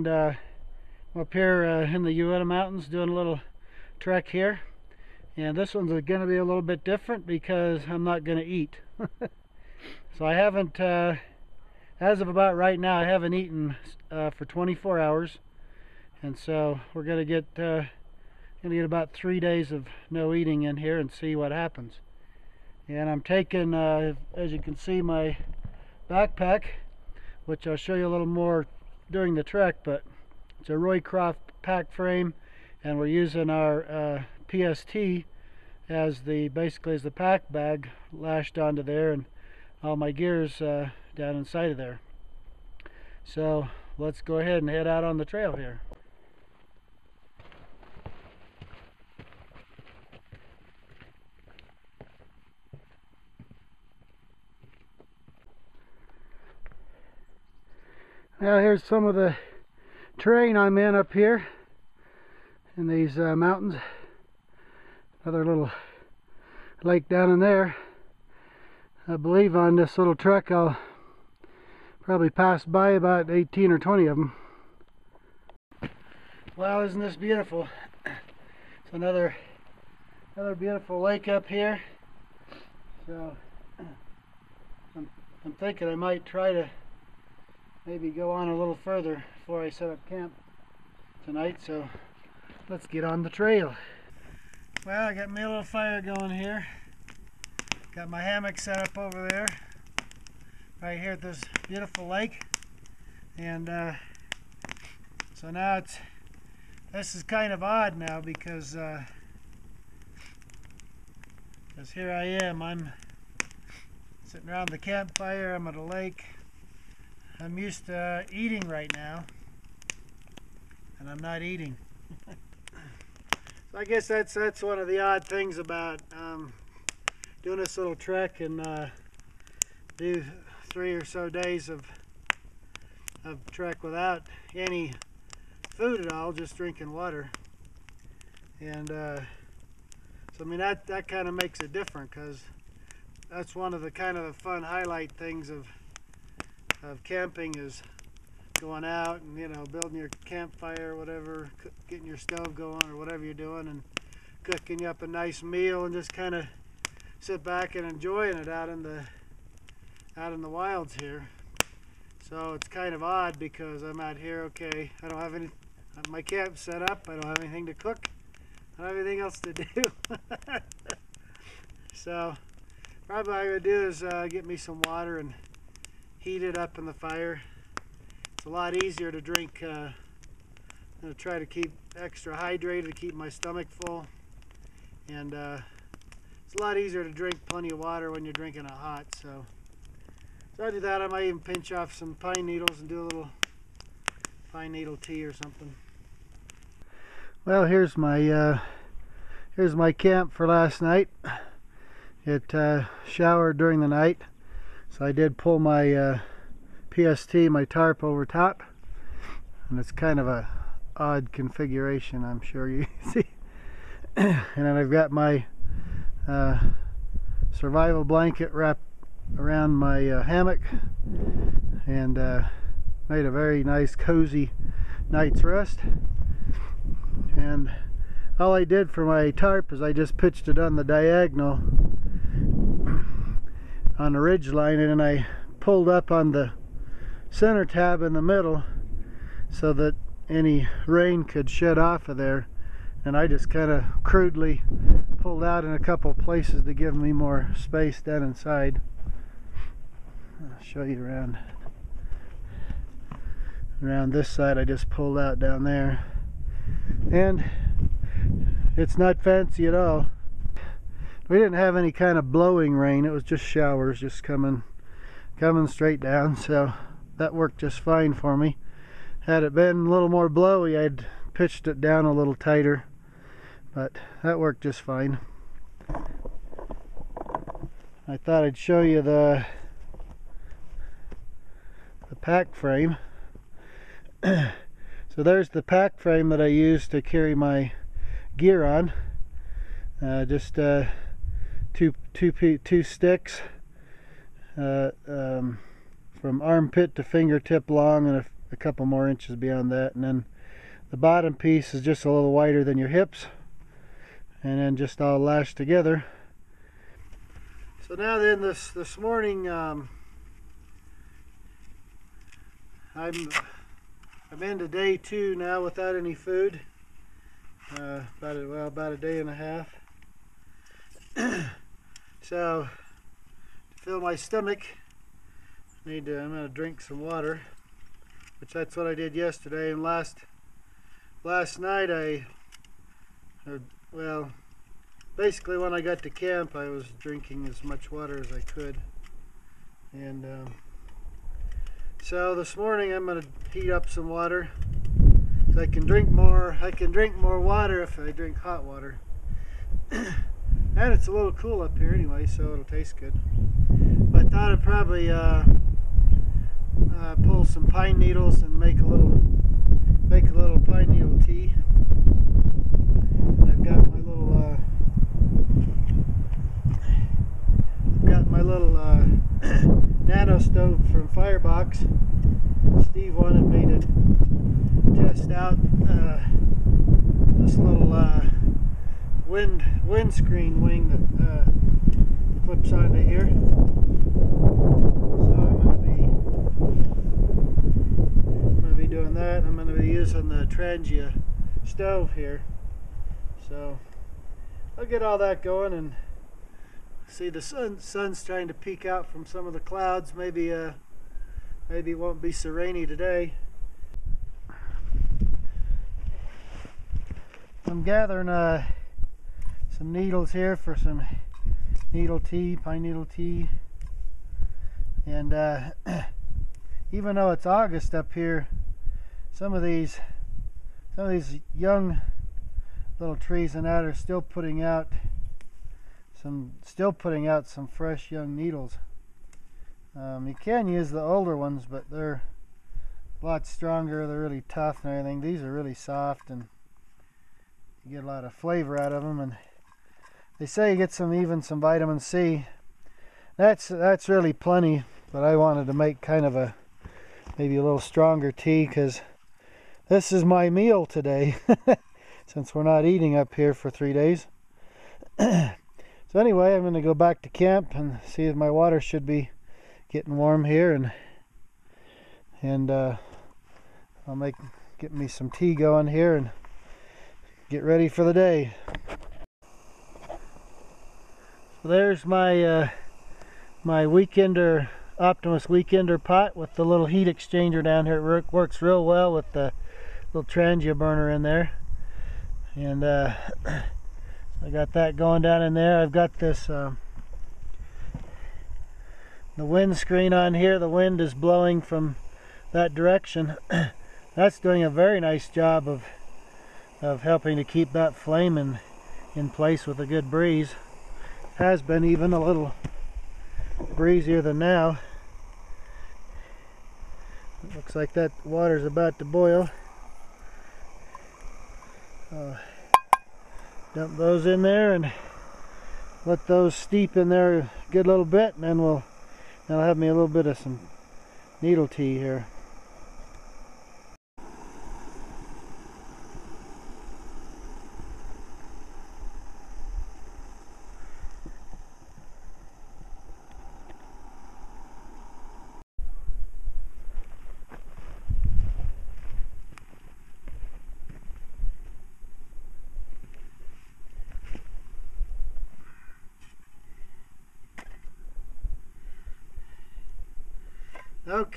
and uh, I'm up here uh, in the Uinta Mountains doing a little trek here. And this one's going to be a little bit different because I'm not going to eat. So I haven't uh, as of about right now I haven't eaten uh, for 24 hours. And so we're going to get uh, going to get about three days of no eating in here and see what happens. And I'm taking uh, as you can see my backpack which I'll show you a little more during the trek but it's a Roycroft pack frame and we're using our uh, PST as the basically as the pack bag lashed onto there and all my gears uh, down inside of there. So let's go ahead and head out on the trail here Well, here's some of the terrain I'm in up here in these uh, mountains. Another little lake down in there. I believe on this little trek I'll probably pass by about 18 or 20 of them. Wow, isn't this beautiful? It's another another beautiful lake up here. So I'm, I'm thinking I might try to maybe go on a little further before I set up camp tonight so let's get on the trail. Well I got me a little fire going here. Got my hammock set up over there right here at this beautiful lake. And uh, so now it's this is kind of odd now because uh, because here I am. I'm sitting around the campfire I'm at a lake I'm used to uh, eating right now, and I'm not eating. so I guess that's that's one of the odd things about um, doing this little trek and uh, do three or so days of of trek without any food at all, just drinking water. And uh, so I mean that that kind of makes it different because that's one of the kind of the fun highlight things of of camping is going out and you know building your campfire or whatever getting your stove going or whatever you're doing and cooking you up a nice meal and just kind of sit back and enjoying it out in the out in the wilds here. So it's kind of odd because I'm out here okay I don't have any my camp set up I don't have anything to cook I don't have anything else to do. So probably what I'm gonna do is uh, get me some water and heat it up in the fire. It's a lot easier to drink. Uh, I'm going to try to keep extra hydrated to keep my stomach full. And uh, it's a lot easier to drink plenty of water when you're drinking it hot. So, so I do that. I might even pinch off some pine needles and do a little pine needle tea or something. Well, here's my uh, here's my camp for last night. It uh, showered during the night. So I did pull my uh, PST, my tarp over top. And it's kind of a odd configuration, I'm sure you see. and then I've got my uh, survival blanket wrapped around my uh, hammock and uh, made a very nice cozy night's rest and all I did for my tarp is I just pitched it on the diagonal on the ridge line and I pulled up on the center tab in the middle so that any rain could shed off of there. And I just kind of crudely pulled out in a couple places to give me more space down inside. I'll show you around. Around this side I just pulled out down there. And it's not fancy at all we didn't have any kind of blowing rain. It was just showers just coming coming straight down. So that worked just fine for me. Had it been a little more blowy I'd pitched it down a little tighter but that worked just fine. I thought I'd show you the the pack frame. So there's the pack frame that I use to carry my gear on. Uh, just uh, two two two sticks uh, um, from armpit to fingertip long and a, a couple more inches beyond that. And then the bottom piece is just a little wider than your hips and then just all lashed together. So now then this this morning um, I'm I'm into day two now without any food. Uh, about a, well about a day and a half. so to fill my stomach, I need to I'm gonna drink some water, which that's what I did yesterday. And last last night I, uh, well, basically when I got to camp I was drinking as much water as I could, and. Um, so this morning I'm going to heat up some water. I can drink more. I can drink more water if I drink hot water. and it's a little cool up here anyway, so it'll taste good. But I thought I'd probably uh, uh, pull some pine needles and make a little make a little pine needle tea. And I've got my little uh, I've got my little uh, nano stove from Firebox. Steve wanted me to test out uh, this little uh, wind windscreen wing that uh, clips onto here. So I'm going to be I'm going to be doing that. I'm going to be using the Trangia stove here. So I'll get all that going and see the sun sun's trying to peek out from some of the clouds maybe uh maybe it won't be so rainy today I'm gathering uh some needles here for some needle tea pine needle tea and uh even though it's August up here some of these some of these young little trees and that are still putting out some still putting out some fresh young needles. Um, you can use the older ones, but they're a lot stronger. They're really tough and everything. These are really soft and you get a lot of flavor out of them. And they say you get some even some vitamin C. That's that's really plenty. But I wanted to make kind of a maybe a little stronger tea because this is my meal today. Since we're not eating up here for three days. So anyway, I'm going to go back to camp and see if my water should be getting warm here and and uh, I'll make get me some tea going here and get ready for the day. So there's my uh, my weekender Optimus weekender pot with the little heat exchanger down here. It works real well with the little Trangia burner in there. And uh, I got that going down in there. I've got this uh, the wind screen on here. The wind is blowing from that direction. That's doing a very nice job of of helping to keep that flame in, in place with a good breeze. Has been even a little breezier than now. It looks like that water's about to boil. Uh, dump those in there and let those steep in there a good little bit and then we'll that'll have me a little bit of some needle tea here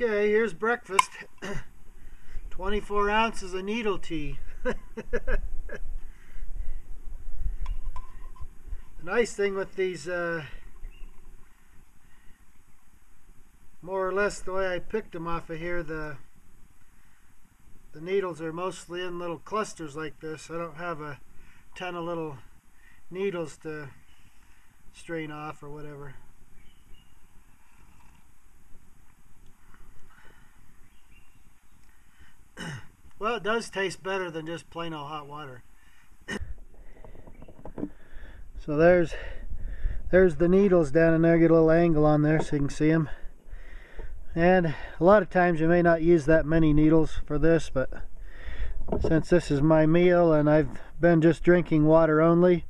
Okay, here's breakfast. 24 ounces of needle tea. the nice thing with these, uh, more or less the way I picked them off of here, the the needles are mostly in little clusters like this. I don't have a ton of little needles to strain off or whatever. Well, it does taste better than just plain old hot water. so there's there's the needles down in there. Get a little angle on there so you can see them. And a lot of times you may not use that many needles for this, but since this is my meal and I've been just drinking water only,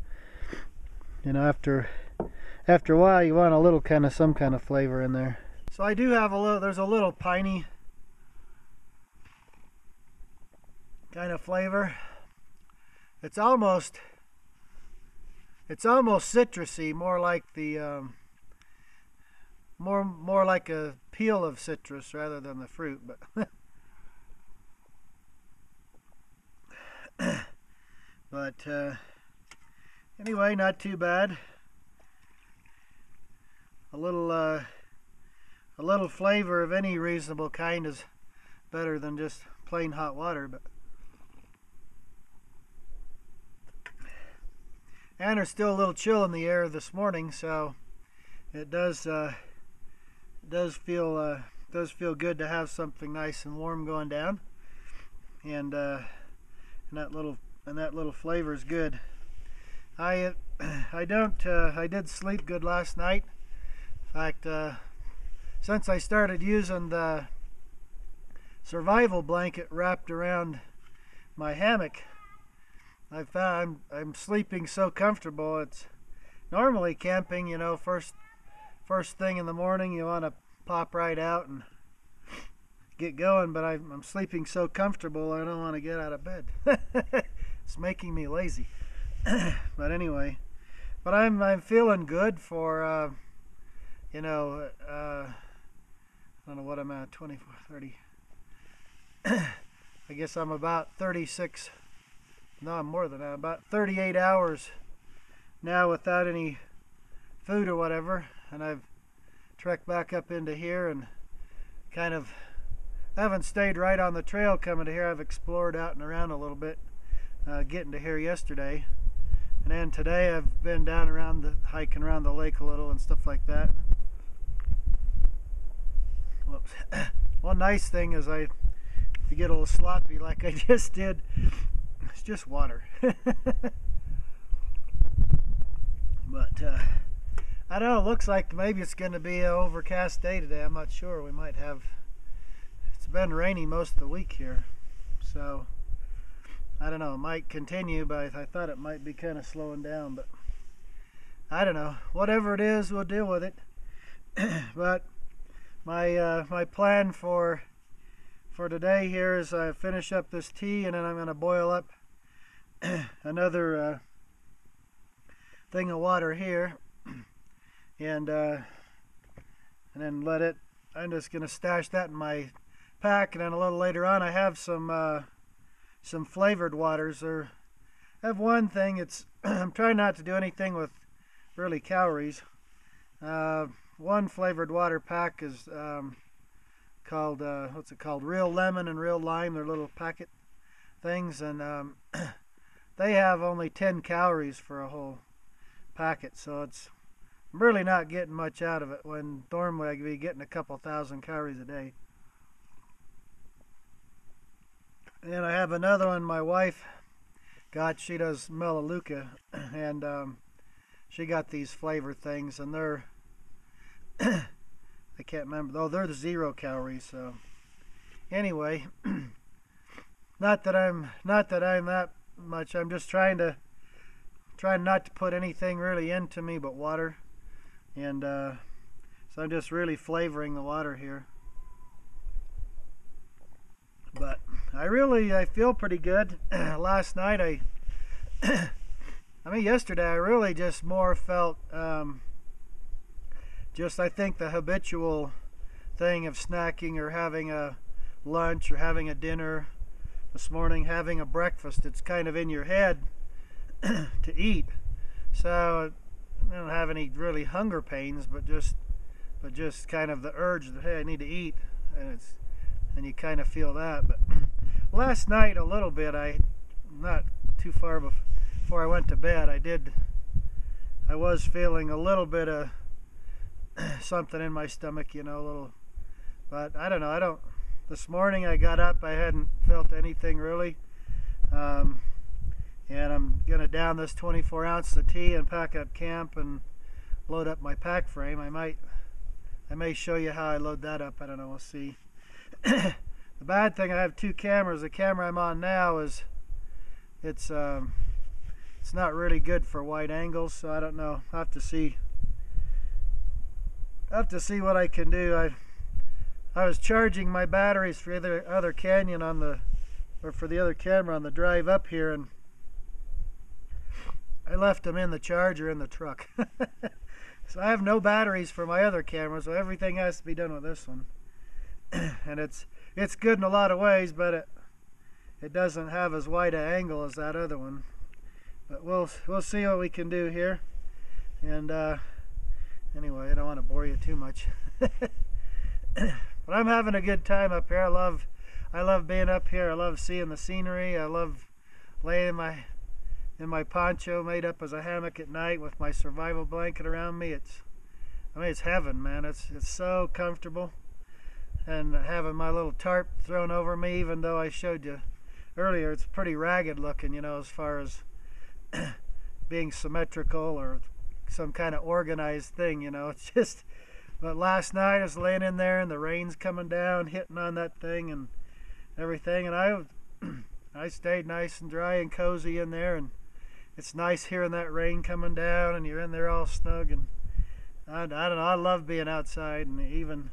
you know, after after a while you want a little kind of some kind of flavor in there. So I do have a little, there's a little piney kind of flavor. It's almost, it's almost citrusy, more like the, um, more more like a peel of citrus rather than the fruit, but. but uh, anyway, not too bad. A little uh, a little flavor of any reasonable kind is better than just plain hot water, but. And there's still a little chill in the air this morning, so it does uh, does feel uh, does feel good to have something nice and warm going down, and uh, and that little and that little flavor is good. I I don't uh, I did sleep good last night. In fact, uh, since I started using the survival blanket wrapped around my hammock, I found I'm, I'm sleeping so comfortable. It's normally camping, you know, first first thing in the morning you want to pop right out and get going, but I'm, I'm sleeping so comfortable I don't want to get out of bed. it's making me lazy. but anyway, but I'm I'm feeling good for uh, you know uh, I don't know what I'm at 24 30 I guess I'm about 36 no I'm more than that about 38 hours now without any food or whatever and I've trekked back up into here and kind of I haven't stayed right on the trail coming to here I've explored out and around a little bit uh, getting to here yesterday and then today I've been down around the hiking around the lake a little and stuff like that Whoops. One nice thing is I, if you get a little sloppy like I just did, it's just water. but uh, I don't know, it looks like maybe it's going to be an overcast day today. I'm not sure. We might have, it's been rainy most of the week here. So I don't know, it might continue, but I thought it might be kind of slowing down. But I don't know. Whatever it is, we'll deal with it. but my uh, my plan for for today here is I finish up this tea and then I'm going to boil up another uh, thing of water here. And uh, and then let it I'm just going to stash that in my pack and then a little later on I have some uh, some flavored waters. Or I have one thing it's I'm trying not to do anything with really calories. Uh, one flavored water pack is um, called uh, what's it called? Real lemon and real lime. They're little packet things, and um, they have only 10 calories for a whole packet. So it's I'm really not getting much out of it when normally be getting a couple thousand calories a day. And I have another one. My wife got. She does Melaleuca, and um, she got these flavor things, and they're I can't remember. Oh, they're the zero calories. So anyway, not that I'm not that I'm that much. I'm just trying to trying not to put anything really into me but water, and uh, so I'm just really flavoring the water here. But I really I feel pretty good. Last night I. I mean, yesterday I really just more felt um, just I think the habitual thing of snacking or having a lunch or having a dinner this morning, having a breakfast, it's kind of in your head to eat. So I don't have any really hunger pains, but just but just kind of the urge that hey, I need to eat, and it's and you kind of feel that. But last night a little bit, I not too far before I went to bed, I did I was feeling a little bit of something in my stomach, you know, a little. But I don't know. I don't. This morning I got up. I hadn't felt anything really. Um, and I'm gonna down this 24 ounces of tea and pack up camp and load up my pack frame. I might. I may show you how I load that up. I don't know. We'll see. the bad thing, I have two cameras. The camera I'm on now is it's um, it's not really good for wide angles, so I don't know. I have to see. Have to see what I can do. I I was charging my batteries for the other Canon on the or for the other camera on the drive up here and I left them in the charger in the truck. so I have no batteries for my other camera, so everything has to be done with this one. and it's it's good in a lot of ways, but it it doesn't have as wide an angle as that other one. But we'll we'll see what we can do here. And uh, anyway, I don't want to bore you too much. but I'm having a good time up here. I love I love being up here. I love seeing the scenery. I love laying my in my poncho made up as a hammock at night with my survival blanket around me. It's I mean it's heaven, man. It's it's so comfortable. And having my little tarp thrown over me even though I showed you earlier it's pretty ragged looking, you know, as far as being symmetrical or some kind of organized thing, you know. It's just but last night I was laying in there and the rain's coming down, hitting on that thing and everything and I I stayed nice and dry and cozy in there and it's nice hearing that rain coming down and you're in there all snug and I, I don't know I love being outside and even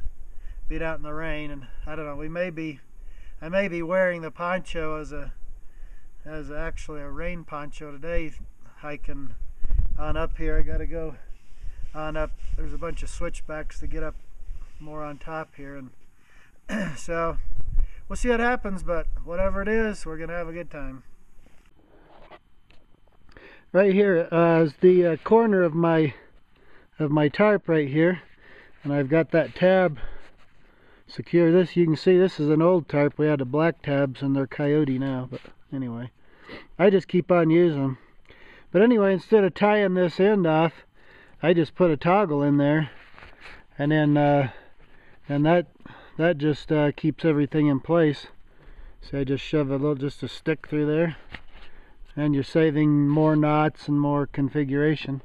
being out in the rain and I don't know we may be I may be wearing the poncho as a as actually a rain poncho today hiking on up here I gotta go on up. There's a bunch of switchbacks to get up more on top here and so we'll see what happens but whatever it is we're gonna have a good time. Right here uh, is the uh, corner of my of my tarp right here and I've got that tab secure. This you can see this is an old tarp. We had the black tabs and they're coyote now but anyway. I just keep on using them but anyway instead of tying this end off I just put a toggle in there. And then uh, and that that just uh, keeps everything in place. So I just shove a little just a stick through there. And you're saving more knots and more configuration.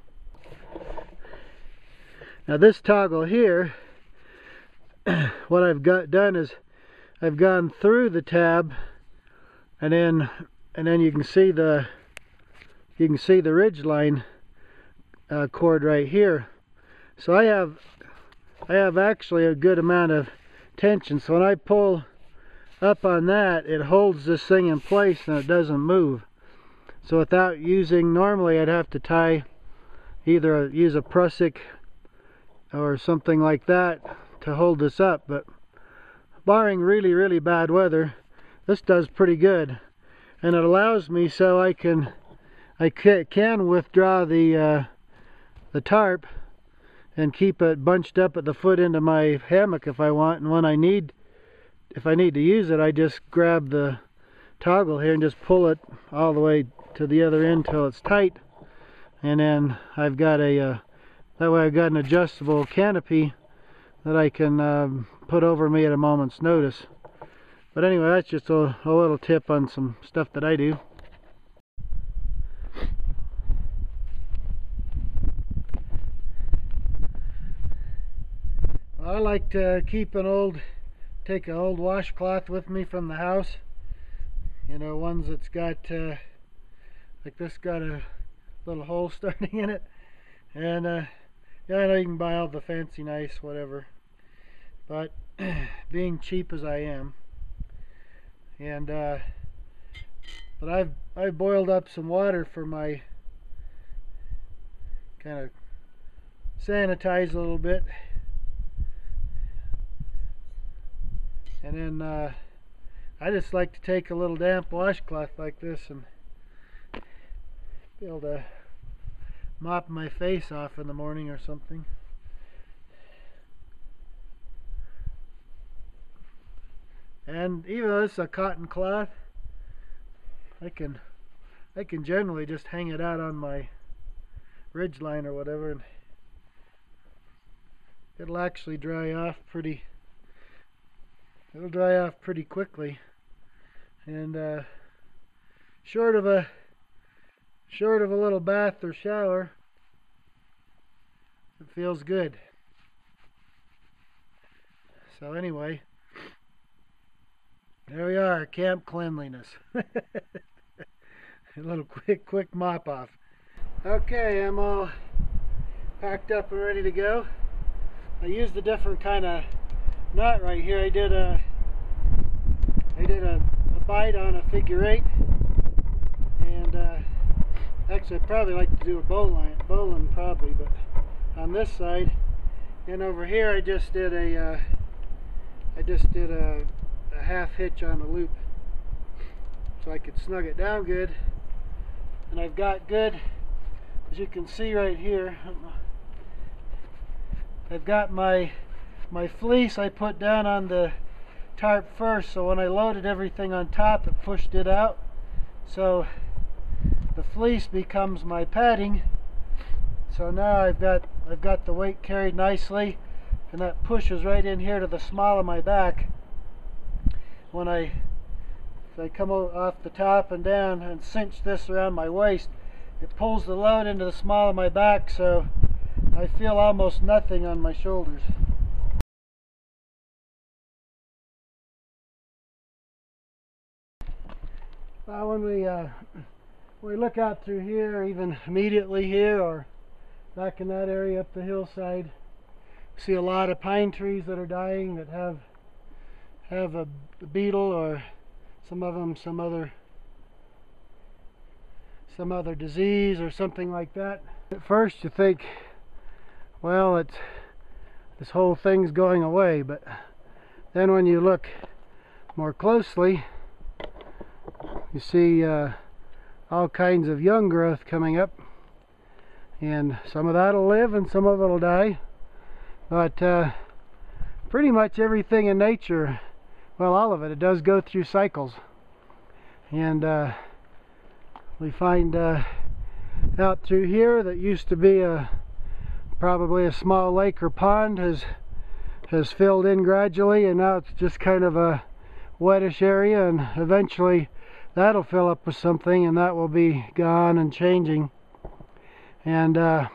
Now this toggle here, what I've got done is I've gone through the tab and then and then you can see the you can see the ridge line uh, cord right here. So I have I have actually a good amount of tension. So when I pull up on that, it holds this thing in place and it doesn't move. So without using, normally I'd have to tie, either use a prusik or something like that to hold this up, but barring really, really bad weather, this does pretty good. And it allows me so I can, I can withdraw the, uh, the tarp and keep it bunched up at the foot end of my hammock if I want. And when I need, if I need to use it, I just grab the toggle here and just pull it all the way to the other end till it's tight. And then I've got a uh, that way I've got an adjustable canopy that I can um, put over me at a moment's notice. But anyway that's just a, a little tip on some stuff that I do I like to keep an old take an old washcloth with me from the house. You know ones that's got uh, like this got a little hole starting in it. And uh, yeah I know you can buy all the fancy nice whatever. But being cheap as I am and uh, but I've I've boiled up some water for my kind of sanitize a little bit and then uh, I just like to take a little damp washcloth like this and be able to mop my face off in the morning or something. And even though it's a cotton cloth, I can I can generally just hang it out on my ridge line or whatever and it'll actually dry off pretty it'll dry off pretty quickly and uh, short of a short of a little bath or shower, it feels good. So anyway, there we are, camp cleanliness. A little quick, quick mop off. Okay, I'm all packed up and ready to go. I used a different kind of nut right here. I did a, I did a, a bight on a figure eight, and uh, actually I'd probably like to do a bowline, bowline probably, but on this side, and over here I just did a, uh, I just did a, a half hitch on the loop, so I could snug it down good, and I've got good, as you can see right here. I've got my my fleece I put down on the tarp first so when I loaded everything on top it pushed it out. So the fleece becomes my padding. So now I've got I've got the weight carried nicely and that pushes right in here to the small of my back. When I I come off the top and down and cinch this around my waist it pulls the load into the small of my back so I feel almost nothing on my shoulders. When we uh, we look out through here, even immediately here or back in that area up the hillside, see a lot of pine trees that are dying that have have a beetle or some of them some other some other disease or something like that. At first you think well, it's this whole thing's going away, but then when you look more closely, you see uh, all kinds of young growth coming up, and some of that'll live and some of it'll die. But uh, pretty much everything in nature, well, all of it, it does go through cycles, and uh, we find uh, out through here that used to be a probably a small lake or pond has has filled in gradually and now it's just kind of a wettish area and eventually that'll fill up with something and that will be gone and changing. And uh,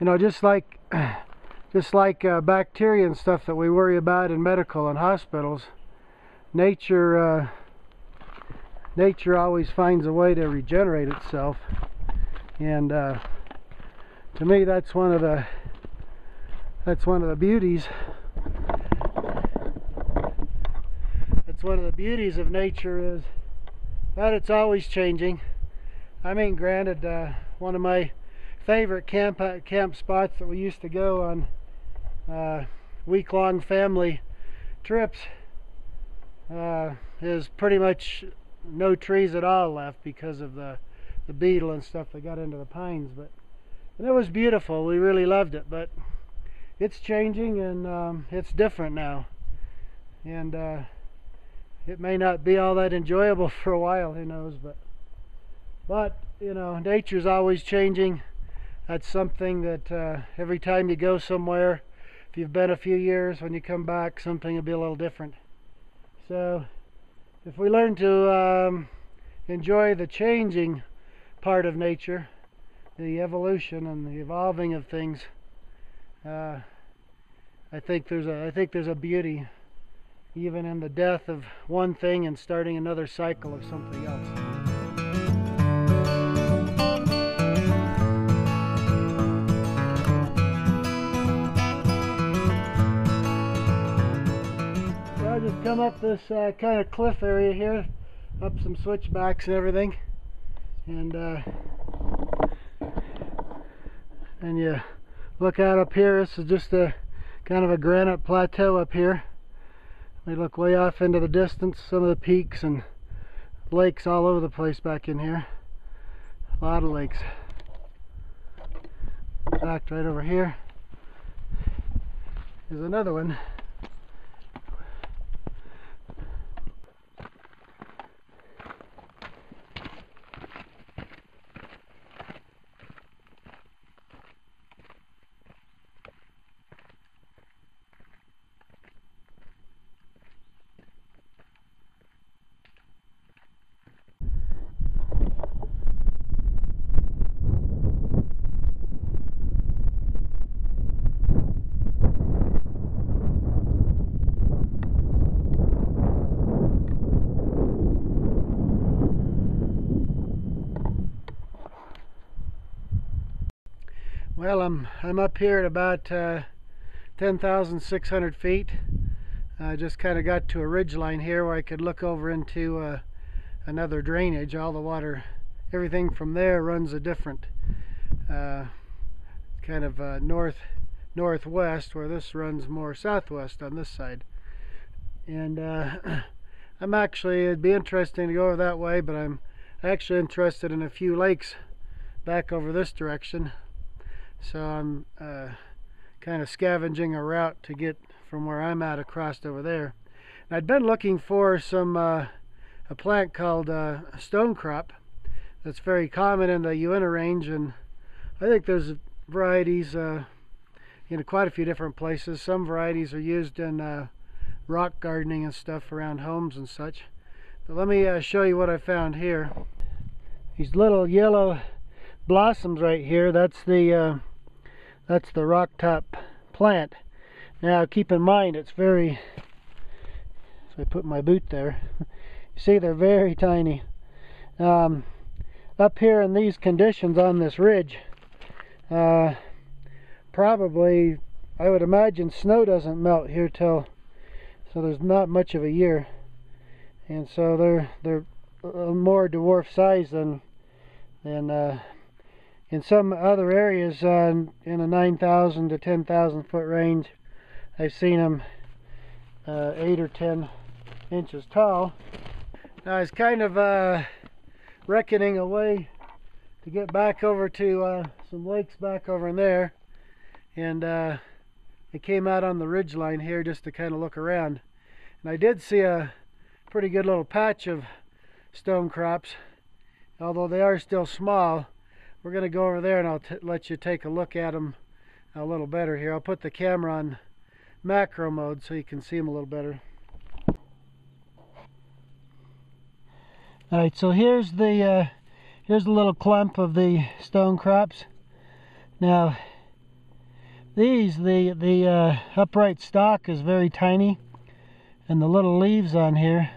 you know just like just like uh, bacteria and stuff that we worry about in medical and hospitals nature uh, nature always finds a way to regenerate itself. And uh, to me that's one of the that's one of the beauties that's one of the beauties of nature is that it's always changing I mean granted uh, one of my favorite camp uh, camp spots that we used to go on uh, week-long family trips uh, is pretty much no trees at all left because of the the beetle and stuff that got into the pines but and it was beautiful. We really loved it, but it's changing and um, it's different now. And uh, it may not be all that enjoyable for a while, who knows, but but you know, nature's always changing. That's something that uh, every time you go somewhere, if you've been a few years, when you come back, something will be a little different. So, if we learn to um, enjoy the changing part of nature, the evolution and the evolving of things, uh, I think there's a I think there's a beauty even in the death of one thing and starting another cycle of something else. Just come up this uh, kind of cliff area here, up some switchbacks and everything, and uh, and you look out up here this is just a kind of a granite plateau up here we look way off into the distance some of the peaks and lakes all over the place back in here. A lot of lakes. In fact right over here is another one I'm up here at about uh, 10,600 feet. I just kind of got to a ridge line here where I could look over into uh, another drainage. All the water, everything from there runs a different uh, kind of uh, north northwest, where this runs more southwest on this side. And uh, I'm actually it'd be interesting to go over that way, but I'm actually interested in a few lakes back over this direction. So I'm uh, kind of scavenging a route to get from where I'm at across over there. And I'd been looking for some uh, a plant called uh, stonecrop that's very common in the Uinta range, and I think there's varieties uh, in quite a few different places. Some varieties are used in uh, rock gardening and stuff around homes and such. But let me uh, show you what I found here. These little yellow blossoms right here, that's the uh, that's the rock top plant. Now keep in mind it's very, so I put my boot there, you see they're very tiny. Um, up here in these conditions on this ridge, uh, probably, I would imagine snow doesn't melt here till, so there's not much of a year. And so they're, they're more dwarf size than, than uh, in some other areas uh, in a 9,000 to 10,000 foot range, I've seen them uh, 8 or 10 inches tall. Now I was kind of uh, reckoning a way to get back over to uh, some lakes back over in there. And uh, I came out on the ridge line here just to kind of look around. And I did see a pretty good little patch of stone crops although they are still small we're going to go over there and I'll let you take a look at them a little better here. I'll put the camera on macro mode so you can see them a little better. Alright, so here's the uh, here's a little clump of the stone crops. Now, these, the, the uh, upright stalk is very tiny, and the little leaves on here,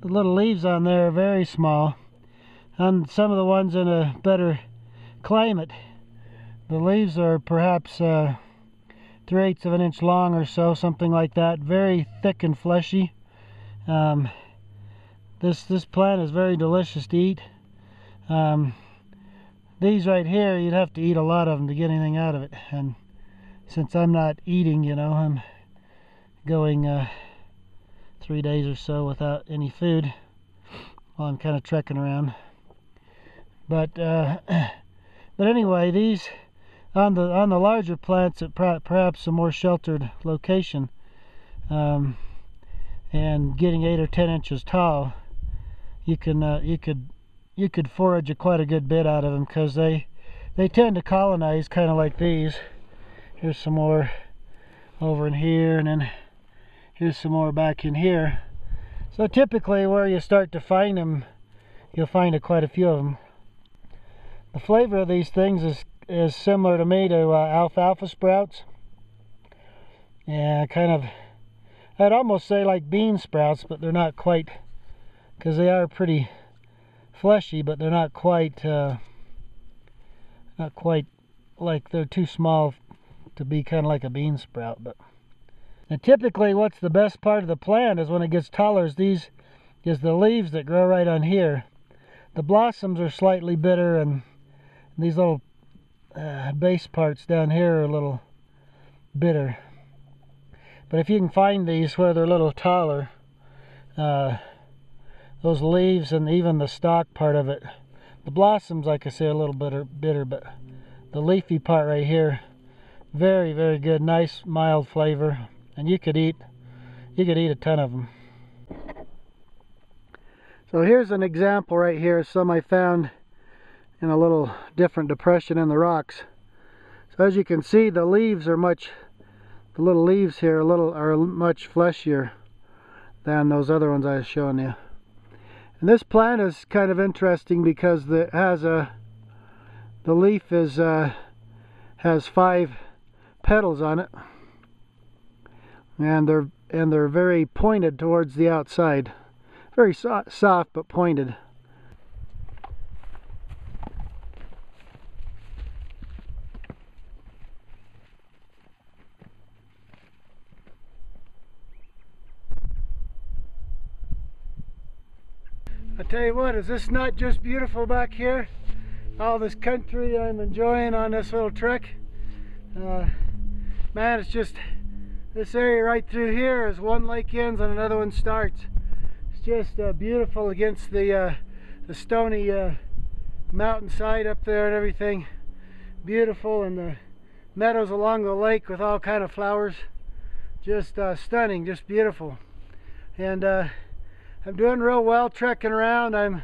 the little leaves on there are very small on some of the ones in a better climate. The leaves are perhaps uh, three eighths of an inch long or so something like that. Very thick and fleshy. Um, this this plant is very delicious to eat. Um, these right here you'd have to eat a lot of them to get anything out of it. And since I'm not eating you know I'm going uh, three days or so without any food while I'm kind of trekking around but uh, but anyway, these on the on the larger plants at perhaps a more sheltered location, um, and getting eight or ten inches tall, you can uh, you could you could forage a quite a good bit out of them because they they tend to colonize kind of like these. Here's some more over in here, and then here's some more back in here. So typically, where you start to find them, you'll find a, quite a few of them. The flavor of these things is, is similar to me to uh, alfalfa sprouts. Yeah, kind of, I'd almost say like bean sprouts, but they're not quite, because they are pretty fleshy, but they're not quite, uh, not quite like they're too small to be kind of like a bean sprout. But and typically, what's the best part of the plant is when it gets taller. Is these is the leaves that grow right on here. The blossoms are slightly bitter and these little uh, base parts down here are a little bitter. But if you can find these where they're a little taller, uh, those leaves and even the stalk part of it, the blossoms, like I say, a little bitter, bitter, but the leafy part right here, very, very good, nice, mild flavor, and you could eat, you could eat a ton of them. So here's an example right here, some I found in a little different depression in the rocks. So as you can see, the leaves are much, the little leaves here a little are much fleshier than those other ones I was showing you. And this plant is kind of interesting because it has a, the leaf is uh, has five petals on it, and they're and they're very pointed towards the outside, very so soft but pointed. I tell you what, is this not just beautiful back here? All this country I'm enjoying on this little trek. Uh, man, it's just this area right through here is one lake ends and another one starts. It's just uh, beautiful against the uh, the stony uh, mountainside up there and everything. Beautiful and the meadows along the lake with all kind of flowers. Just uh, stunning, just beautiful. And uh, I'm doing real well trekking around. I'm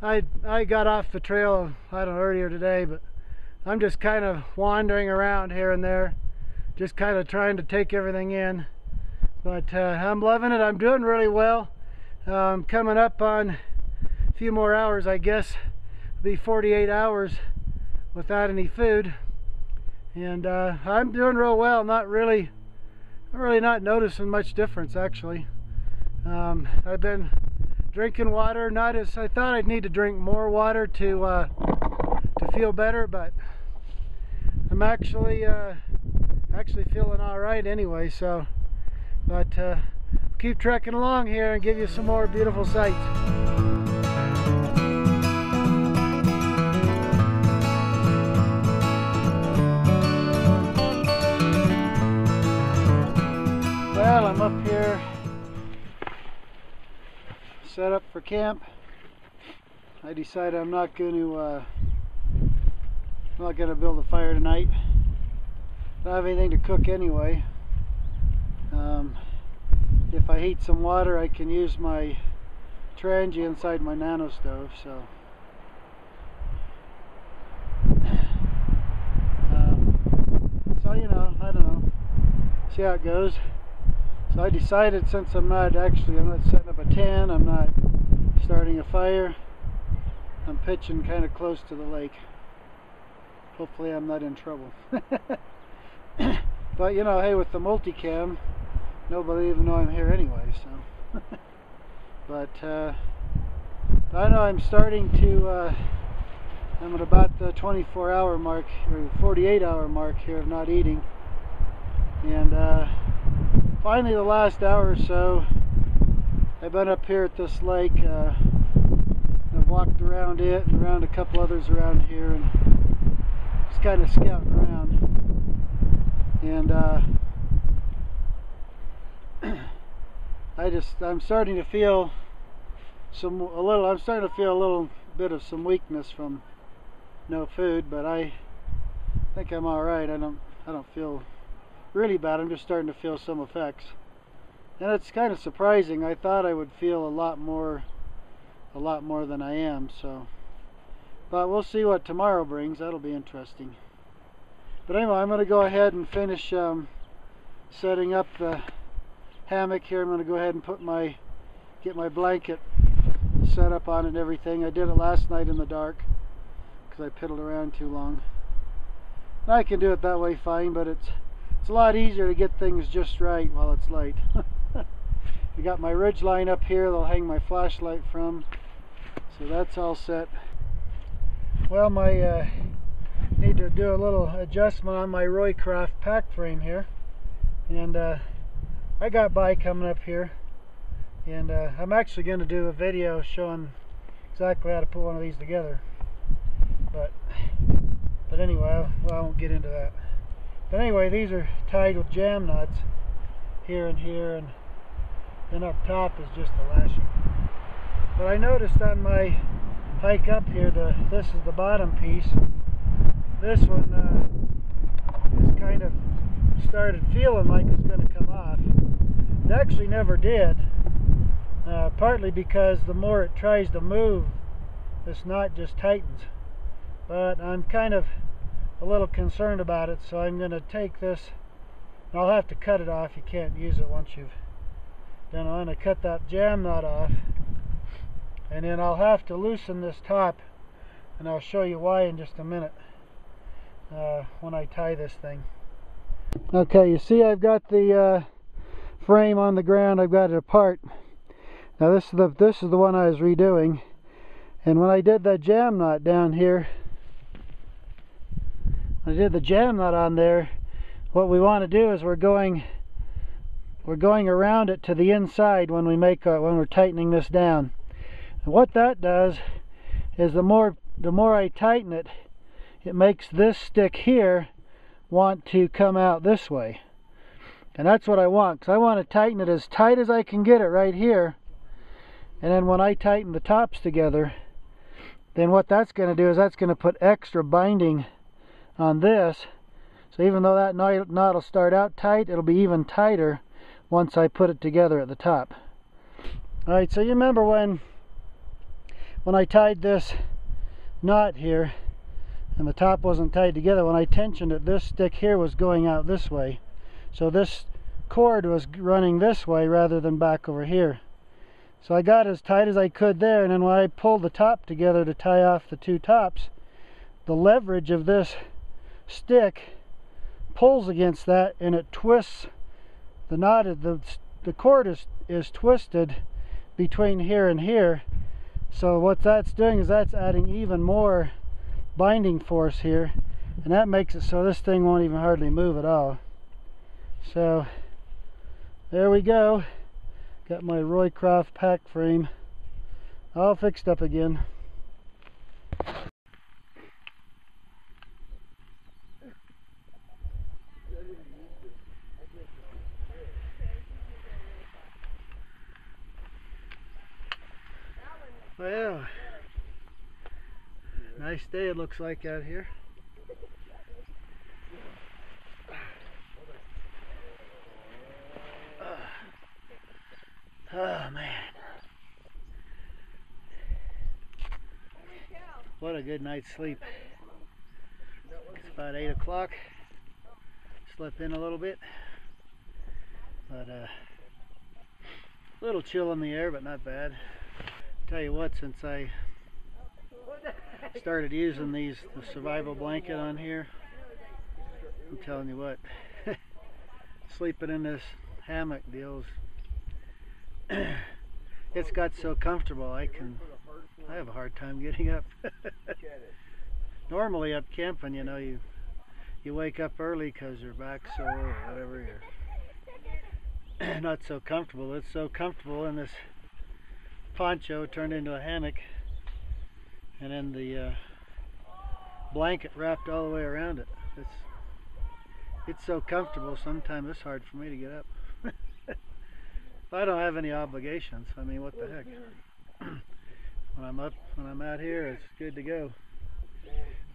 I I got off the trail I don't know earlier today, but I'm just kind of wandering around here and there, just kind of trying to take everything in. But uh, I'm loving it. I'm doing really well. Um, coming up on a few more hours, I guess. Be 48 hours without any food, and uh, I'm doing real well. Not really, really not noticing much difference actually. Um, I've been drinking water, not as I thought I'd need to drink more water to uh, to feel better, but I'm actually uh, actually feeling all right anyway. So, but uh, keep trekking along here and give you some more beautiful sights. Well, I'm up here set up for camp. I decided I'm not going to uh, I'm not going to build a fire tonight. Don't have anything to cook anyway. Um, if I heat some water, I can use my Trangia inside my nano stove. So, um, so you know, I don't know. See how it goes. So I decided since I'm not actually, I'm not setting up a tent, I'm not starting a fire, I'm pitching kind of close to the lake. Hopefully I'm not in trouble. but you know, hey, with the multicam, nobody even know I'm here anyway, so. but uh, I know I'm starting to, uh, I'm at about the 24 hour mark, or 48 hour mark here of not eating. And uh, finally the last hour or so I've been up here at this lake uh, I've walked around it and around a couple others around here and just kind of scouting around. And uh, I just I'm starting to feel some a little I'm starting to feel a little bit of some weakness from no food but I think I'm alright I don't I don't feel really bad. I'm just starting to feel some effects. And it's kind of surprising. I thought I would feel a lot more a lot more than I am, so but we'll see what tomorrow brings. That'll be interesting. But anyway, I'm going to go ahead and finish um, setting up the hammock here. I'm going to go ahead and put my get my blanket set up on it and everything. I did it last night in the dark because I piddled around too long. And I can do it that way fine, but it's it's a lot easier to get things just right while it's light. I got my ridge line up here they'll hang my flashlight from. So that's all set. Well, my uh, need to do a little adjustment on my Roycroft pack frame here. And uh, I got by coming up here. And uh, I'm actually going to do a video showing exactly how to put one of these together. But, but anyway, well, I won't get into that. But anyway, these are tied with jam knots here and here, and then up top is just the lashing. But I noticed on my hike up here, the this is the bottom piece. This one uh, is kind of started feeling like it's going to come off. It actually never did, uh, partly because the more it tries to move, this knot just tightens. But I'm kind of a little concerned about it so I'm going to take this. And I'll have to cut it off. You can't use it once you've done I'm going to cut that jam knot off. And then I'll have to loosen this top and I'll show you why in just a minute uh, when I tie this thing. Okay you see I've got the uh, frame on the ground. I've got it apart. Now this is the this is the one I was redoing. And when I did that jam knot down here I did the jam knot on there what we want to do is we're going we're going around it to the inside when we make when we're tightening this down And what that does is the more the more I tighten it, it makes this stick here want to come out this way. And that's what I want, because I want to tighten it as tight as I can get it right here. And then when I tighten the tops together, then what that's going to do is that's going to put extra binding on this. So even though that knot will start out tight, it'll be even tighter once I put it together at the top. Alright, so you remember when when I tied this knot here and the top wasn't tied together, when I tensioned it, this stick here was going out this way. So this cord was running this way rather than back over here. So I got as tight as I could there, and then when I pulled the top together to tie off the two tops, the leverage of this stick pulls against that and it twists the knot the the cord is is twisted between here and here. So what that's doing is that's adding even more binding force here and that makes it so this thing won't even hardly move at all. So there we go. Got my Roycroft pack frame all fixed up again Well, nice day it looks like out here. Oh man. What a good night's sleep. It's about 8 o'clock. Slept in a little bit. But uh, a little chill in the air, but not bad. Tell you what, since I started using these the survival blanket on here, I'm telling you what, sleeping in this hammock deals it's got so comfortable I can I have a hard time getting up. Normally up camping you know you you wake up early because your back's sore or whatever you're not so comfortable it's so comfortable in this poncho turned into a hammock and then the uh, blanket wrapped all the way around it it's it's so comfortable sometimes it's hard for me to get up I don't have any obligations. I mean, what the heck? when I'm up, when I'm out here, it's good to go.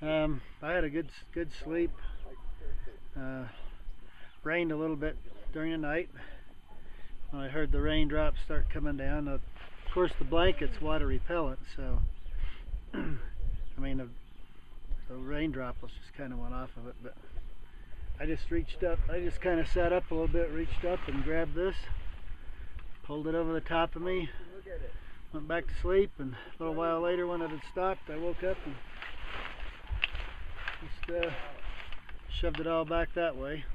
Um, I had a good good sleep. Uh, rained a little bit during the night. When I heard the raindrops start coming down, of course the blanket's water repellent, so I mean the, the rain droplets just kind of went off of it. But I just reached up. I just kind of sat up a little bit, reached up and grabbed this pulled it over the top of me, went back to sleep, and a little while later when it had stopped, I woke up and just uh, shoved it all back that way.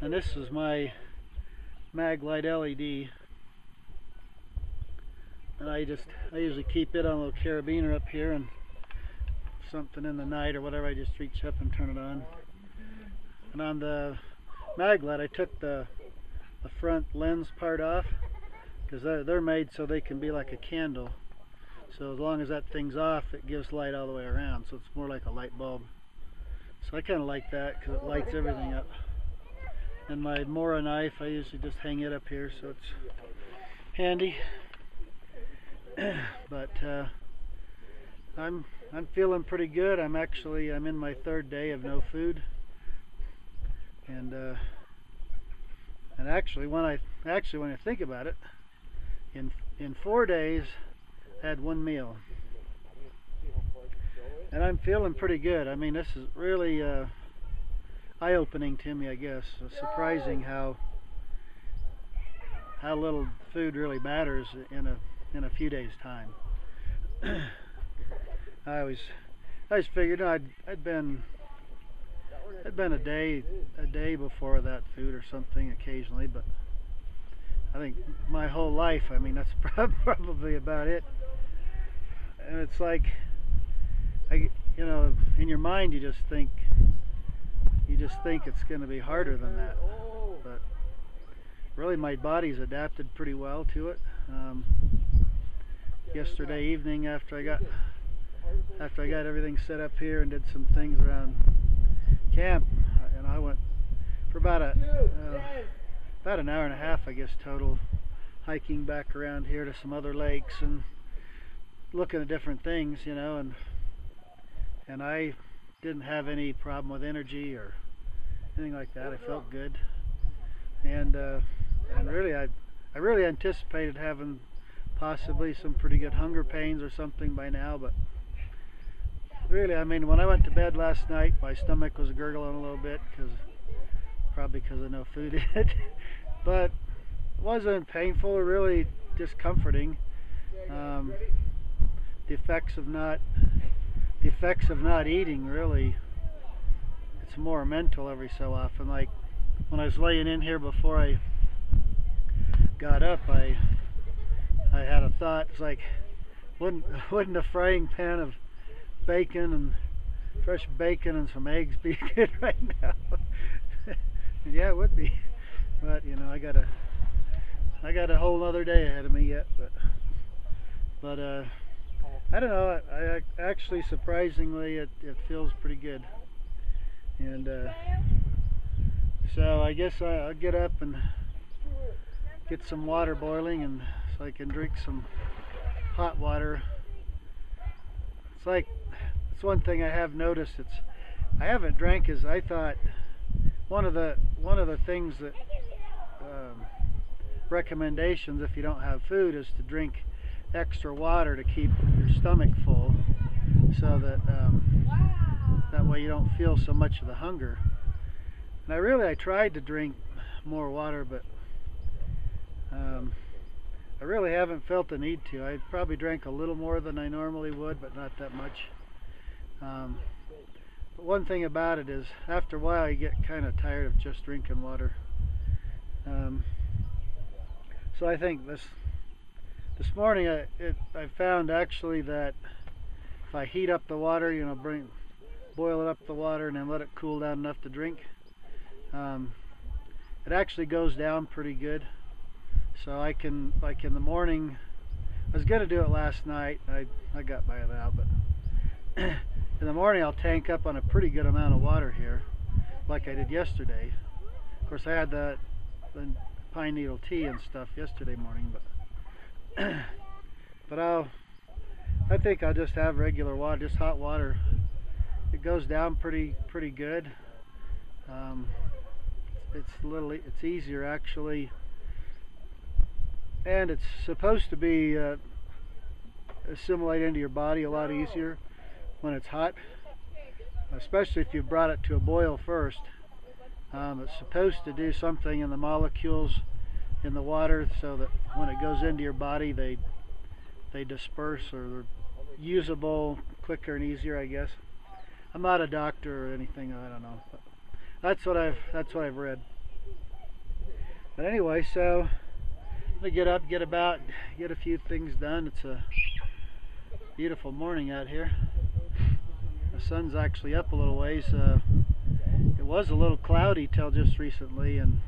And this is my Maglite LED. And I just, I usually keep it on a little carabiner up here and something in the night or whatever, I just reach up and turn it on. And on the Maglite, I took the the front lens part off because they're, they're made so they can be like a candle. So as long as that thing's off it gives light all the way around so it's more like a light bulb. So I kind of like that because it lights everything up. And my Mora knife I usually just hang it up here so it's handy but uh, I'm I'm feeling pretty good I'm actually I'm in my third day of no food and uh, and actually, when I actually when I think about it, in in four days, I had one meal, and I'm feeling pretty good. I mean, this is really uh, eye-opening to me. I guess it's surprising how how little food really matters in a in a few days' time. I always I always figured I'd I'd been It'd been a day, a day before that food or something occasionally, but I think my whole life, I mean, that's probably about it. And it's like, I, you know, in your mind, you just think, you just think it's going to be harder than that. But really, my body's adapted pretty well to it. Um, yesterday evening after I got after I got everything set up here and did some things around camp, and I went for about a uh, about an hour and a half, I guess, total, hiking back around here to some other lakes and looking at different things, you know, and and I didn't have any problem with energy or anything like that. I felt good, and uh, and really, I I really anticipated having possibly some pretty good hunger pains or something by now, but really, I mean, when I went to bed last night, my stomach was gurgling a little bit because probably because of no food in it, but it wasn't painful or really discomforting. Um, the effects of not the effects of not eating really it's more mental every so often like when I was laying in here before I got up I I had a thought it's like wouldn't wouldn't a frying pan of bacon and fresh bacon and some eggs be good right now yeah it would be but you know I got a I got a whole other day ahead of me yet but but uh I don't know. I, I actually, surprisingly, it, it feels pretty good. And uh, so I guess I, will get up and get some water boiling, and so I can drink some hot water. It's like it's one thing I have noticed. It's I haven't drank as I thought. One of the one of the things that um, recommendations if you don't have food is to drink extra water to keep your stomach full so that um, that way you don't feel so much of the hunger. And I really I tried to drink more water but um, I really haven't felt the need to. I probably drank a little more than I normally would but not that much. Um, but one thing about it is after a while you get kind of tired of just drinking water. Um, so I think this this morning I, it, I found actually that if I heat up the water, you know, bring boil it up the water and then let it cool down enough to drink, um, it actually goes down pretty good. So I can, like in the morning, I was gonna do it last night. I I got by that, but in the morning I'll tank up on a pretty good amount of water here, like I did yesterday. Of course, I had the, the pine needle tea and stuff yesterday morning, but but I'll I think I'll just have regular water, just hot water. It goes down pretty pretty good. Um, it's a little it's easier actually, and it's supposed to be uh, assimilate into your body a lot easier when it's hot, especially if you brought it to a boil first. Um, it's supposed to do something in the molecules in the water so that when it goes into your body they they disperse or they're usable quicker and easier I guess I'm not a doctor or anything I don't know but that's what I've that's what I've read but anyway so Gonna get up get about get a few things done. It's a beautiful morning out here. The sun's actually up a little ways uh, it was a little cloudy till just recently and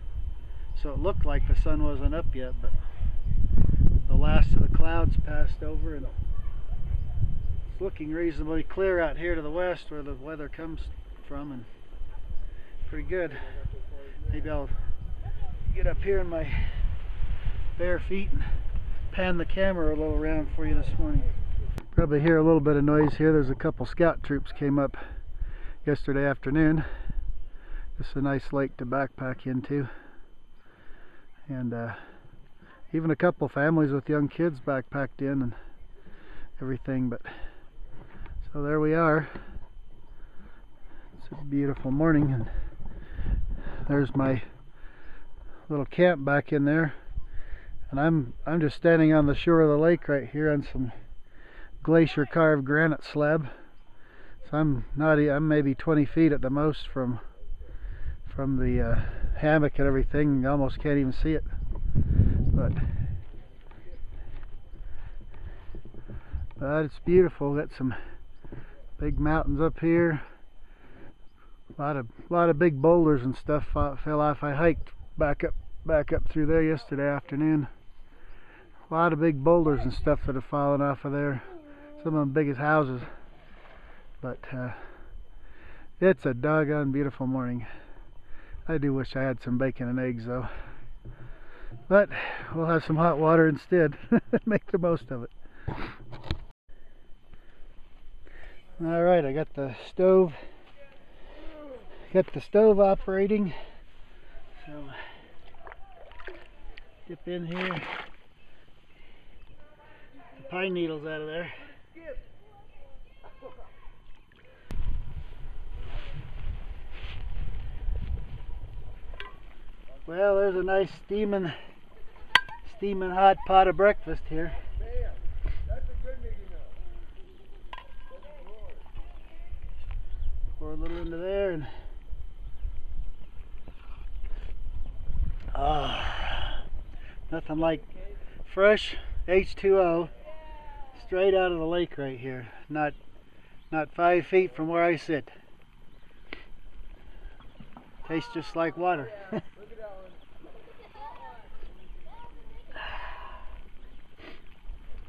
so it looked like the sun wasn't up yet but the last of the clouds passed over and it's looking reasonably clear out here to the west where the weather comes from and pretty good. Maybe I'll get up here in my bare feet and pan the camera a little around for you this morning. Probably hear a little bit of noise here. There's a couple scout troops came up yesterday afternoon. This is a nice lake to backpack into. And uh, even a couple families with young kids backpacked in and everything but so there we are. It's a beautiful morning and there's my little camp back in there and I'm I'm just standing on the shore of the lake right here on some glacier carved granite slab. So I'm not I'm maybe 20 feet at the most from from the uh, hammock and everything. You almost can't even see it. But but it's beautiful. Got some big mountains up here. A lot of a lot of big boulders and stuff fell off. I hiked back up back up through there yesterday afternoon a lot of big boulders and stuff that have fallen off of there. Some of them big as houses. But uh, it's a doggone beautiful morning. I do wish I had some bacon and eggs though. But we'll have some hot water instead. And make the most of it. Alright, I got the stove got the stove operating. So dip in here. Pine needles out of there. Well, there's a nice steaming, steaming hot pot of breakfast here. Pour a little into there and ah, nothing like fresh H2O straight out of the lake right here. Not not five feet from where I sit. Tastes just like water.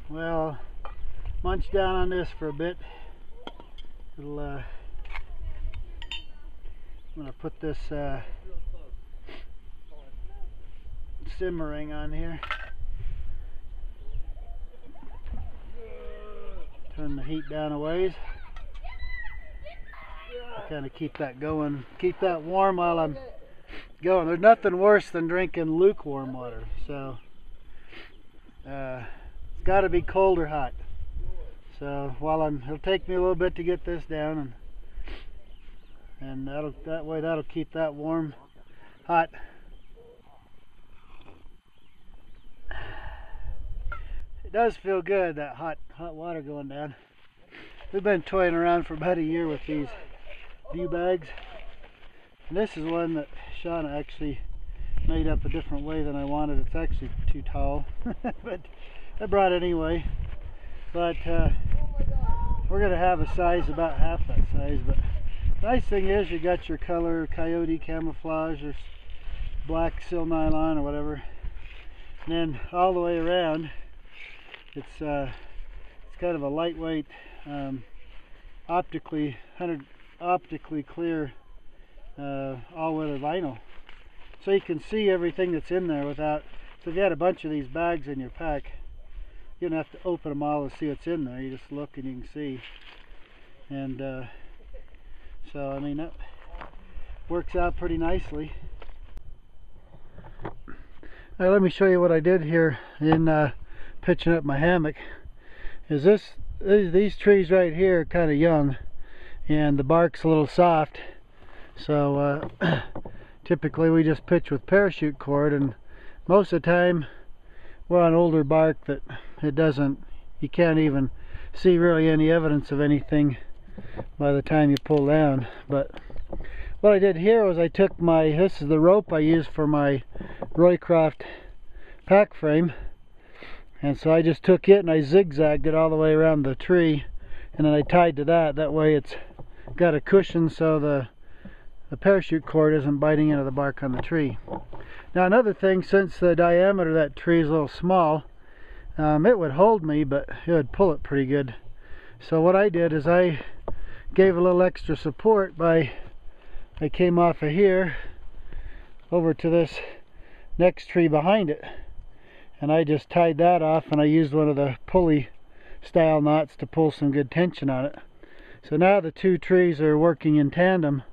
well, munch down on this for a bit. It'll, uh, I'm going to put this uh, simmering on here. Turn the heat down a ways. Kind of keep that going, keep that warm while I'm going. There's nothing worse than drinking lukewarm water. So, uh, it's got to be cold or hot. So while I'm, it'll take me a little bit to get this down, and and that'll that way that'll keep that warm, hot. It does feel good that hot hot water going down. We've been toying around for about a year with these view bags, and this is one that Shauna actually made up a different way than I wanted. It's actually too tall, but I brought it anyway, but uh, we're going to have a size about half that size. But nice thing is you got your color coyote camouflage or black sil nylon or whatever. And then all the way around, it's uh, it's kind of a lightweight, um, optically 100 optically clear uh, all-weather vinyl, so you can see everything that's in there without. So if you had a bunch of these bags in your pack, you don't have to open them all to see what's in there. You just look and you can see. And uh, so, I mean, that works out pretty nicely. Now, let me show you what I did here in uh, pitching up my hammock. Is this these, trees right here are kind of young, and the bark's a little soft. So uh, typically we just pitch with parachute cord, and most of the time we're on older bark that it doesn't you can't even see really any evidence of anything by the time you pull down but what I did here was I took my this is the rope I used for my Roycroft pack frame and so I just took it and I zigzagged it all the way around the tree and then I tied to that that way it's got a cushion so the the parachute cord isn't biting into the bark on the tree now another thing, since the diameter of that tree is a little small, um, it would hold me, but it would pull it pretty good. So what I did is I gave a little extra support by, I came off of here over to this next tree behind it. And I just tied that off and I used one of the pulley style knots to pull some good tension on it. So now the two trees are working in tandem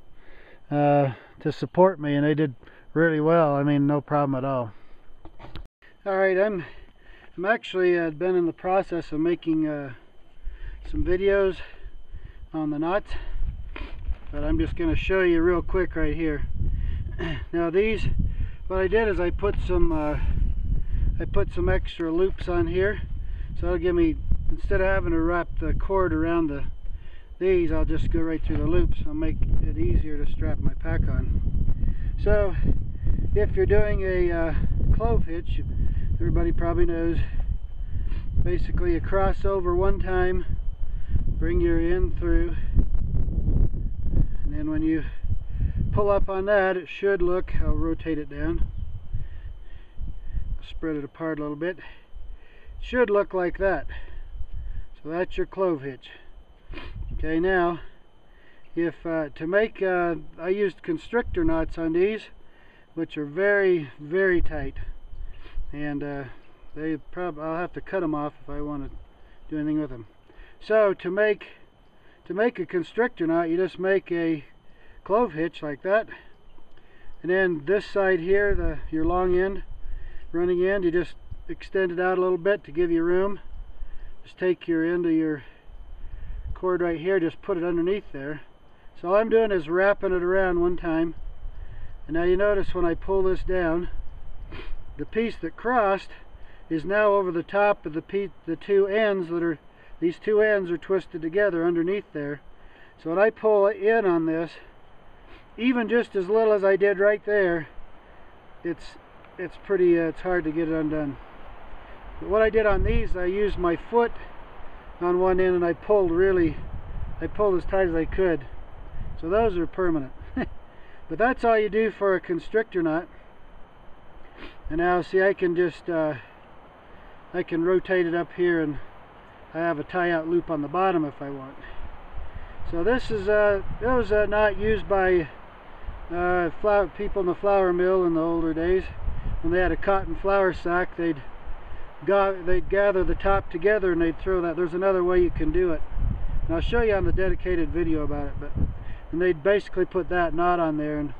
uh, to support me and they did really well. I mean, no problem at all. All right, I'm I'm actually uh, been in the process of making uh, some videos on the knots, but I'm just going to show you real quick right here. now these, what I did is I put some uh, I put some extra loops on here, so that'll give me instead of having to wrap the cord around the these, I'll just go right through the loops. I'll make it easier to strap my pack on. So if you're doing a uh, clove hitch, everybody probably knows, basically a crossover one time, bring your end through, and then when you pull up on that, it should look, I'll rotate it down, spread it apart a little bit. should look like that. So that's your clove hitch. Okay, now if uh, to make uh, I used constrictor knots on these which are very very tight and uh, they probably I'll have to cut them off if I want to do anything with them so to make to make a constrictor knot you just make a clove hitch like that and then this side here the your long end running end you just extend it out a little bit to give you room just take your end of your cord right here just put it underneath there so all I'm doing is wrapping it around one time. And now you notice when I pull this down, the piece that crossed is now over the top of the, the two ends that are, these two ends are twisted together underneath there. So when I pull in on this, even just as little as I did right there, it's it's pretty, uh, it's hard to get it undone. But what I did on these, I used my foot on one end and I pulled really, I pulled as tight as I could. So those are permanent. but that's all you do for a constrictor knot. And now see I can just uh, I can rotate it up here and I have a tie out loop on the bottom if I want. So this is uh, it was a knot used by uh, people in the flour mill in the older days when they had a cotton flour sack they'd got they'd gather the top together and they'd throw that. There's another way you can do it. And I'll show you on the dedicated video about it but and they'd basically put that knot on there and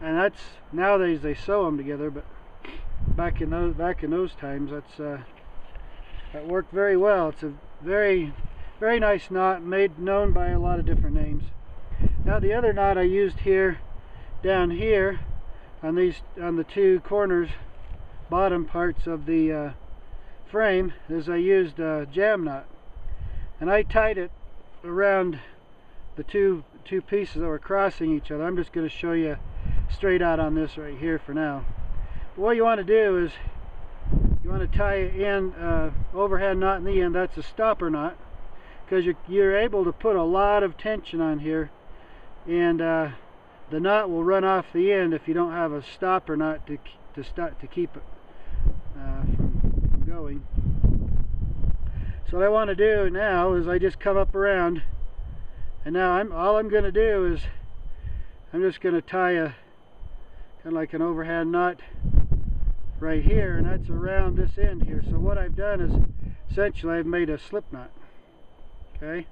and that's nowadays they sew them together but back in those back in those times that's uh, that worked very well. It's a very very nice knot made known by a lot of different names. Now the other knot I used here down here on these on the two corners bottom parts of the uh, frame is I used a jam knot and I tied it around the two two pieces that were crossing each other. I'm just going to show you straight out on this right here for now. But what you want to do is you want to tie in uh, overhand knot in the end. That's a stopper knot because you're, you're able to put a lot of tension on here and uh, the knot will run off the end if you don't have a stopper knot to, to, start, to keep it uh, from, from going. So what I want to do now is I just come up around and now I'm all I'm going to do is I'm just going to tie a kind of like an overhand knot right here and that's around this end here. So what I've done is essentially I've made a slip knot. Okay.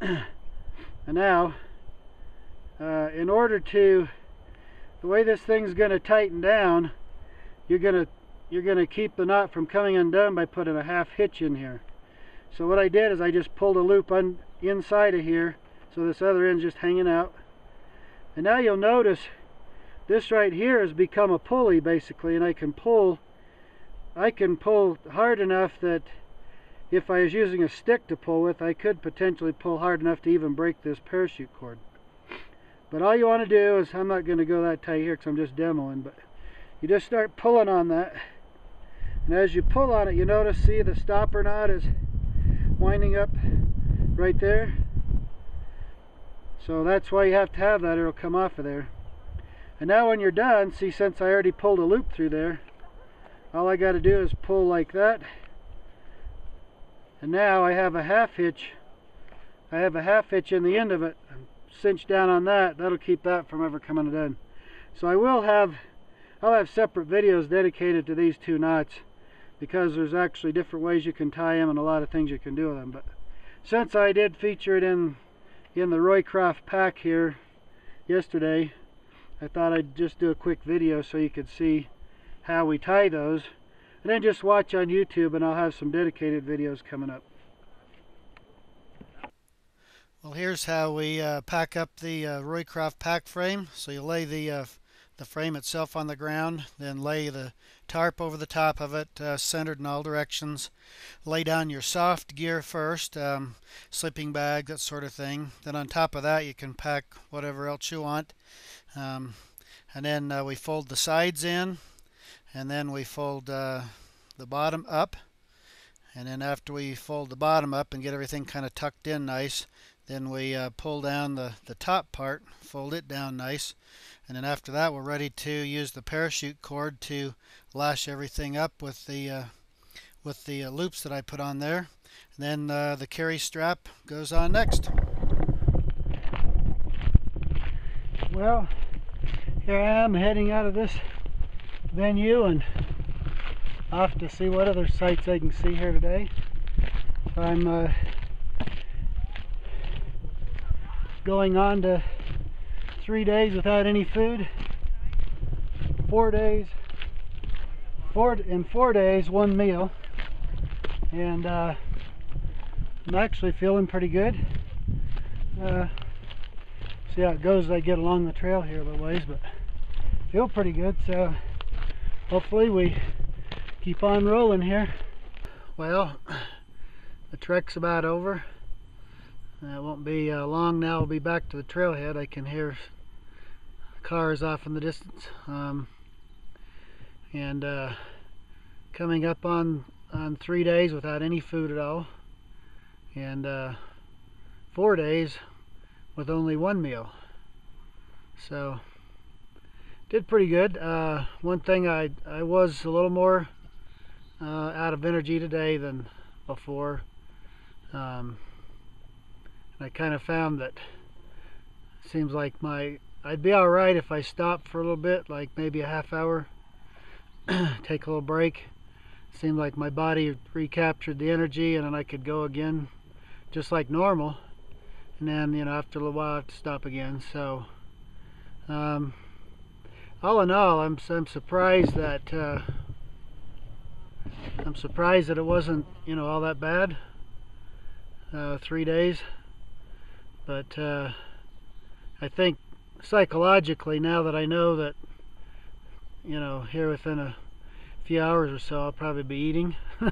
and now uh, in order to the way this thing's going to tighten down you're going to you're going to keep the knot from coming undone by putting a half hitch in here. So what I did is I just pulled a loop on inside of here so this other end's just hanging out. And now you'll notice this right here has become a pulley basically and I can pull I can pull hard enough that if I was using a stick to pull with I could potentially pull hard enough to even break this parachute cord. But all you want to do is, I'm not going to go that tight here because I'm just demoing, but you just start pulling on that. And as you pull on it, you notice, see the stopper knot is winding up right there. So that's why you have to have that, it'll come off of there. And now when you're done, see since I already pulled a loop through there, all I got to do is pull like that. And now I have a half hitch. I have a half hitch in the end of it. Cinch down on that, that'll keep that from ever coming undone. So I will have, I'll have separate videos dedicated to these two knots because there's actually different ways you can tie them and a lot of things you can do with them. But since I did feature it in in the Roycroft pack here yesterday, I thought I'd just do a quick video so you could see how we tie those. And then just watch on YouTube and I'll have some dedicated videos coming up. Well, here's how we uh, pack up the uh, Roycroft pack frame. So you lay the uh, the frame itself on the ground, then lay the tarp over the top of it, uh, centered in all directions. Lay down your soft gear first, um, sleeping bag, that sort of thing. Then on top of that, you can pack whatever else you want. Um, and then uh, we fold the sides in, and then we fold uh, the bottom up. And then after we fold the bottom up and get everything kind of tucked in nice, then we uh, pull down the, the top part, fold it down nice, and then after that we're ready to use the parachute cord to lash everything up with the uh, with the uh, loops that I put on there. And then uh, the carry strap goes on next. Well, here I am heading out of this venue and off to see what other sights I can see here today. I'm uh, going on to three days without any food, four days, four in four days, one meal, and uh, I'm actually feeling pretty good. Uh, see how it goes as I get along the trail here a little ways, but feel pretty good. So hopefully we keep on rolling here. Well, the trek's about over. Uh, it won't be uh, long now. We'll be back to the trailhead. I can hear cars off in the distance. Um, and uh, coming up on on three days without any food at all, and uh, four days with only one meal. So did pretty good. Uh, one thing I I was a little more uh, out of energy today than before. Um, I kind of found that seems like my I'd be all right if I stopped for a little bit, like maybe a half hour, take a little break. Seemed like my body recaptured the energy, and then I could go again, just like normal. And then, you know, after a little while, I stop again. So, um, all in all, I'm I'm surprised that uh, I'm surprised that it wasn't, you know, all that bad. Uh, three days, but uh, I think psychologically now that I know that you know here within a few hours or so I'll probably be eating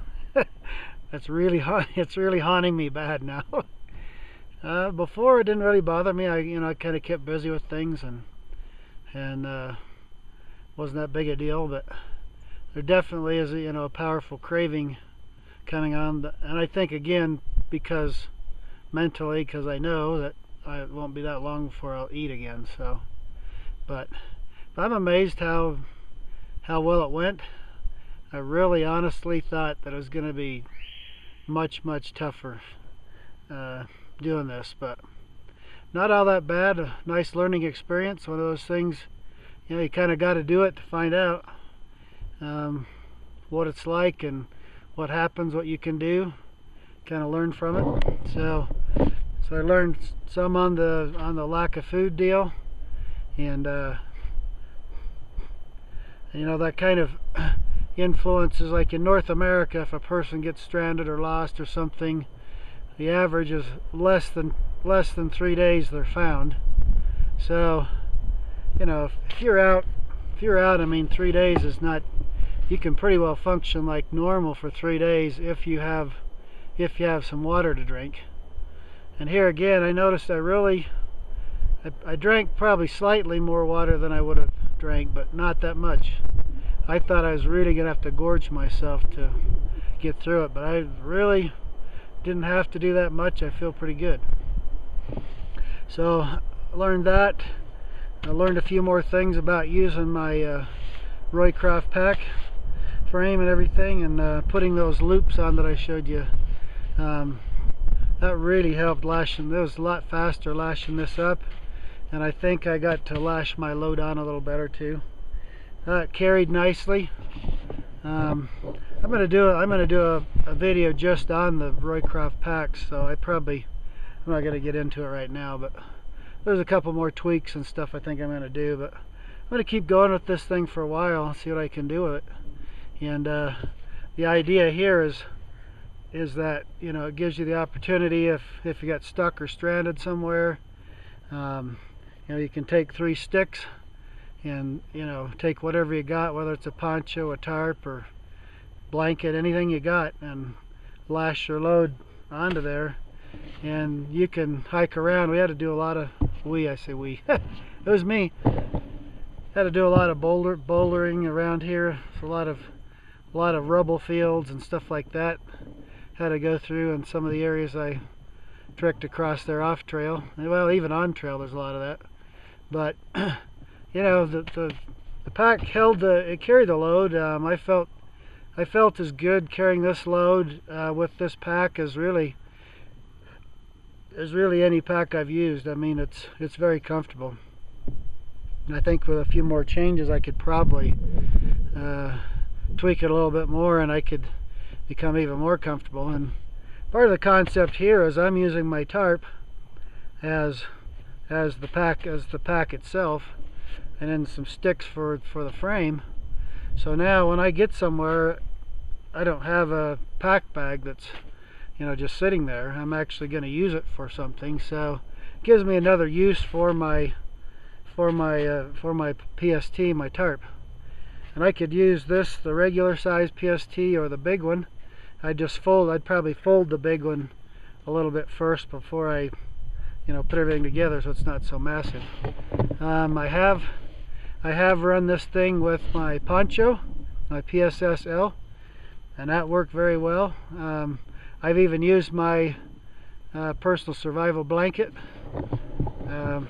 that's really it's really haunting me bad now. Uh, before it didn't really bother me I you know I kind of kept busy with things and and uh, wasn't that big a deal but there definitely is a, you know a powerful craving coming on and I think again because mentally because I know that I won't be that long before I'll eat again. So, but, but I'm amazed how how well it went. I really honestly thought that it was going to be much much tougher uh, doing this, but not all that bad. A nice learning experience. One of those things, you know, you kind of got to do it to find out um, what it's like and what happens, what you can do. Kind of learn from it. So so I learned some on the on the lack of food deal, and uh, you know that kind of influences like in North America if a person gets stranded or lost or something the average is less than less than three days they're found. So you know if, you're out if you're out I mean three days is not you can pretty well function like normal for three days if you have if you have some water to drink and here again, I noticed I really, I, I drank probably slightly more water than I would have drank, but not that much. I thought I was really going to have to gorge myself to get through it, but I really didn't have to do that much. I feel pretty good. So I learned that. I learned a few more things about using my uh, Roycroft pack frame and everything and uh, putting those loops on that I showed you. Um, that really helped lashing it was a lot faster lashing this up and I think I got to lash my load on a little better too. That carried nicely. Um, I'm gonna do a, I'm gonna do a, a, video just on the Roycroft packs so I probably I'm not gonna get into it right now but there's a couple more tweaks and stuff I think I'm gonna do but I'm gonna keep going with this thing for a while see what I can do with it. And uh, the idea here is is that you know it gives you the opportunity if if you got stuck or stranded somewhere. Um, you know you can take three sticks and you know take whatever you got whether it's a poncho a tarp or blanket anything you got and lash your load onto there. And you can hike around. We had to do a lot of we I say we it was me. Had to do a lot of boulder bouldering around here. It's a lot of a lot of rubble fields and stuff like that had to go through and some of the areas I trekked across there off trail. Well, even on trail, there's a lot of that. But you know, the the, the pack held the it carried the load. Um, I felt I felt as good carrying this load uh, with this pack as really as really any pack I've used. I mean, it's it's very comfortable. And I think with a few more changes, I could probably uh, tweak it a little bit more, and I could become even more comfortable. And part of the concept here is I'm using my tarp as as the pack as the pack itself, and then some sticks for for the frame. So now when I get somewhere, I don't have a pack bag that's you know just sitting there. I'm actually going to use it for something. So it gives me another use for my for my uh, for my PST, my tarp. And I could use this, the regular size PST or the big one. I'd just fold, I'd probably fold the big one a little bit first before I, you know, put everything together so it's not so massive. Um, I have I have run this thing with my poncho, my PSSL, and that worked very well. Um, I've even used my uh, personal survival blanket. Um,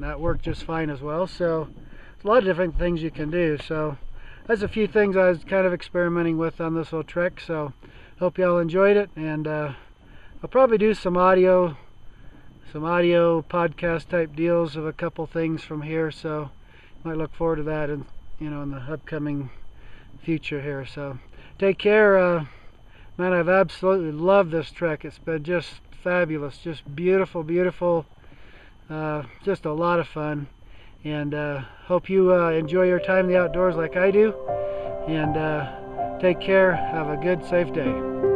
that worked just fine as well. So a lot of different things you can do. So that's a few things I was kind of experimenting with on this little trek. So hope y'all enjoyed it, and uh, I'll probably do some audio, some audio podcast type deals of a couple things from here. So might look forward to that, and you know, in the upcoming future here. So take care, uh, man. I've absolutely loved this trek. It's been just fabulous, just beautiful, beautiful. Uh, just a lot of fun and uh, hope you uh, enjoy your time in the outdoors like I do and uh, take care. Have a good safe day